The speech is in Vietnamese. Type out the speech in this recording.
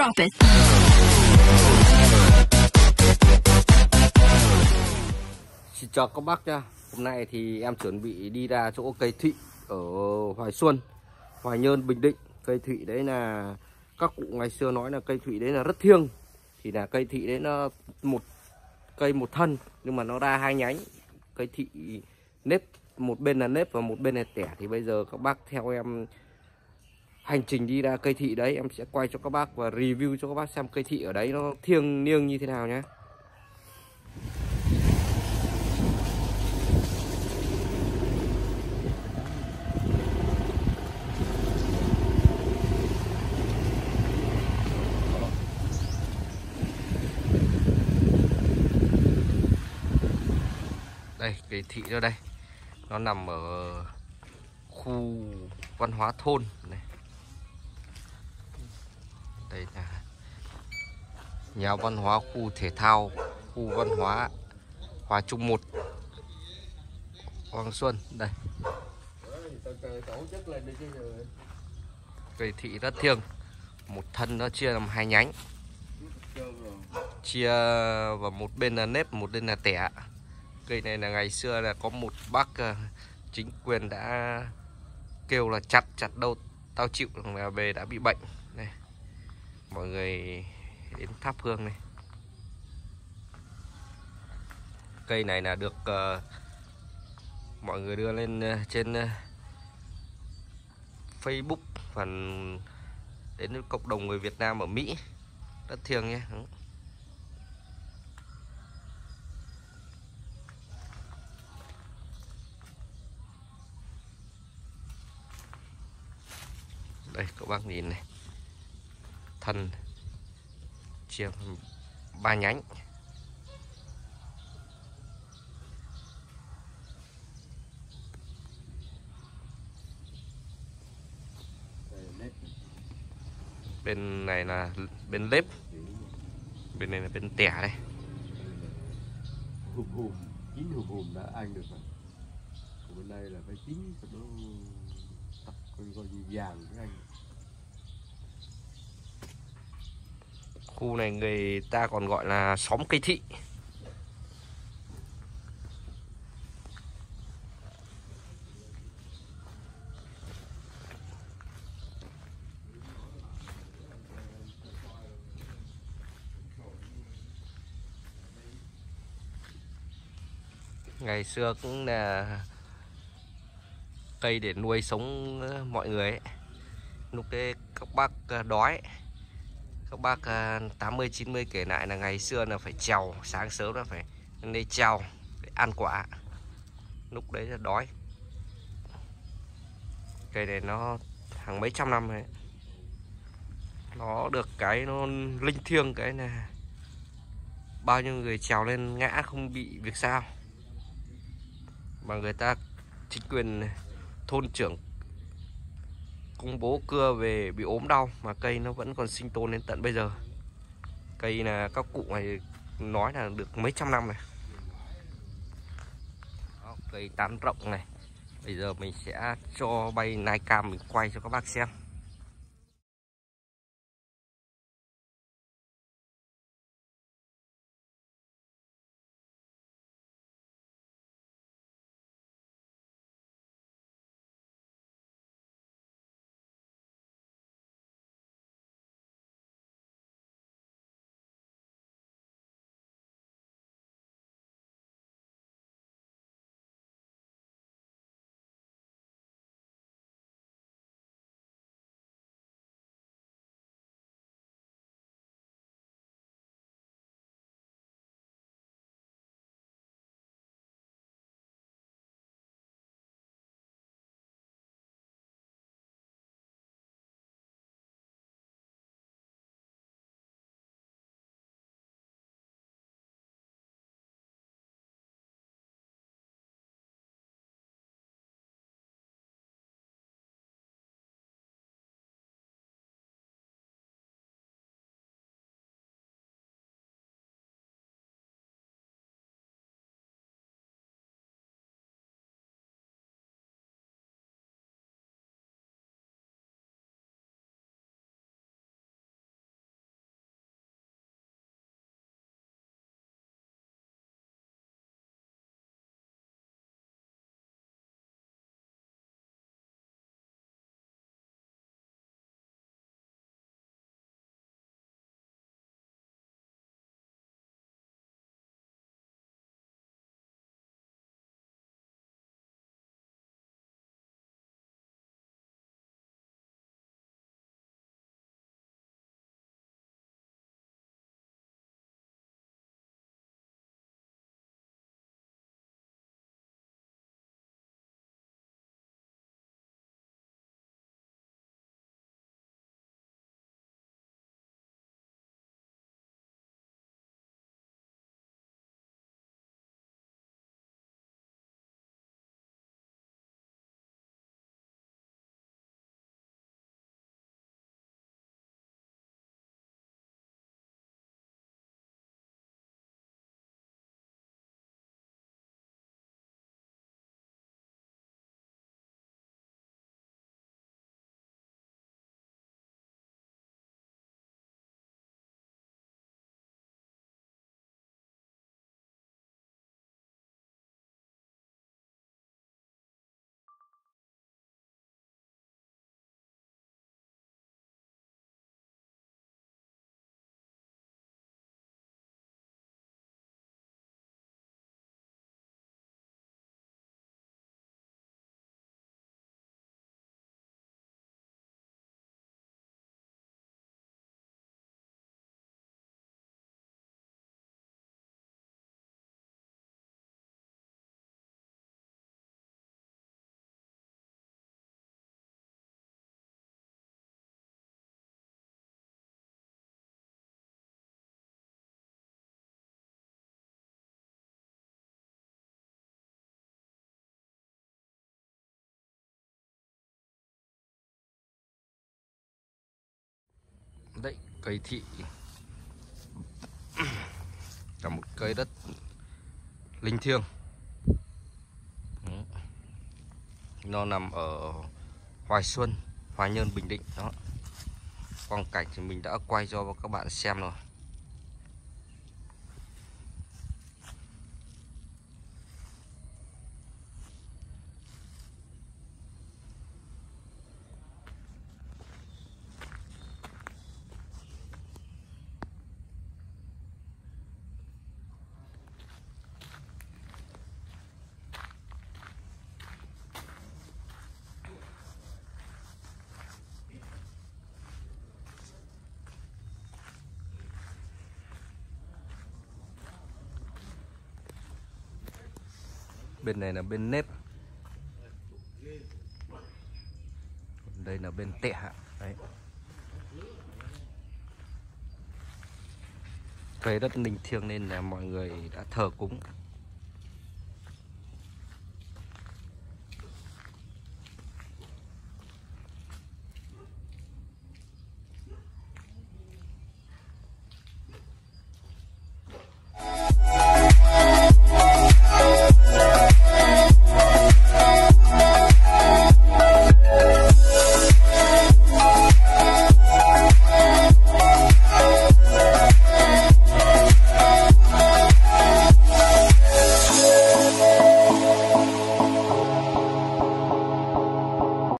Drop it. Xin chào các bác nha. Hôm nay thì em chuẩn bị đi ra chỗ cây thụy ở Hoài Xuân Hoài Nhơn, Bình Định. Cây thụy đấy là các cụ ngày xưa nói là cây thụy đấy là rất thiêng. Thì là cây thụy đấy nó một cây một thân Nhưng mà nó ra hai nhánh. Cây thụy nếp một bên là nếp và một bên là tẻ. Thì bây giờ các bác theo em hành trình đi ra cây thị đấy, em sẽ quay cho các bác và review cho các bác xem cây thị ở đấy nó thiêng liêng như thế nào nhé. Đây, cây thị ở đây. Nó nằm ở khu văn hóa thôn, này đây là nhà văn hóa khu thể thao, khu văn hóa Hòa Trung 1 Hoàng Xuân, đây. Cây thị rất thiêng, một thân nó chia làm hai nhánh. Chia vào một bên là nếp, một bên là tẻ. Cây này là ngày xưa là có một bác ờ, chính quyền đã kêu là chặt chặt đâu, tao chịu là về đã bị bệnh. Này mọi người đến thắp hương này. Cây này là được uh, mọi người đưa lên uh, trên uh, Facebook và đến cộng đồng người Việt Nam ở Mỹ. Rất thiêng nhé. Đây các bác nhìn này thân chia ba nhánh. Bên này là bên lếp bên này là bên tẻ đây. Hùm hùm, chín hùm hùm đã ăn được rồi. Còn bên đây là phải chín cho nó tập, coi coi vàng với anh khu này người ta còn gọi là xóm cây thị ngày xưa cũng là cây để nuôi sống mọi người ấy. lúc đấy các bác à, đói các bác à, 80 90 kể lại là ngày xưa là phải trèo sáng sớm là phải đi trèo để ăn quả. Lúc đấy là đói. Cây này nó hàng mấy trăm năm rồi. Nó được cái nó linh thiêng cái là bao nhiêu người trèo lên ngã không bị việc sao. Mà người ta chính quyền thôn trưởng công bố cưa về bị ốm đau mà cây nó vẫn còn sinh tồn đến tận bây giờ. Cây là các cụ này nói là được mấy trăm năm này Đó, cây tán rộng này. Bây giờ mình sẽ cho bay nai cam mình quay cho các bác xem. Đấy, cây thị. Là một cây đất linh thiêng. Nó nằm ở Hoài Xuân, Hoài Nhơn, Bình Định. Đó. Quang cảnh thì mình đã quay cho các bạn xem rồi. Bên này là bên nếp. Còn đây là bên tẹ hạ. Đấy. Cây đất linh thiêng nên là mọi người đã thờ cúng.